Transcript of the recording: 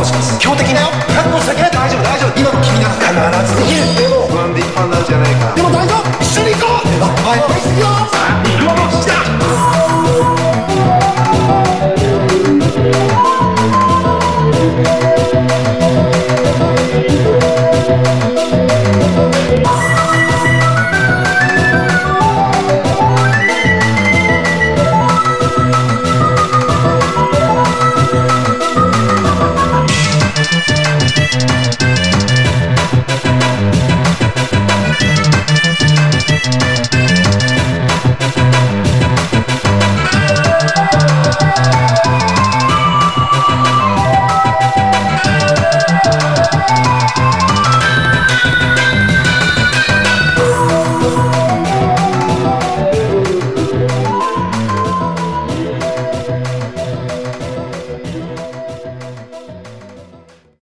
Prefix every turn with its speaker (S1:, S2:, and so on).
S1: をします強敵だよ覚悟しとけ大丈夫大丈夫。今の君なら必ずできる。でも
S2: 不安でいっぱいになるじゃないか。で
S1: も大丈夫。一緒に行こう。では前を見すぎよさあ行こうした t h Música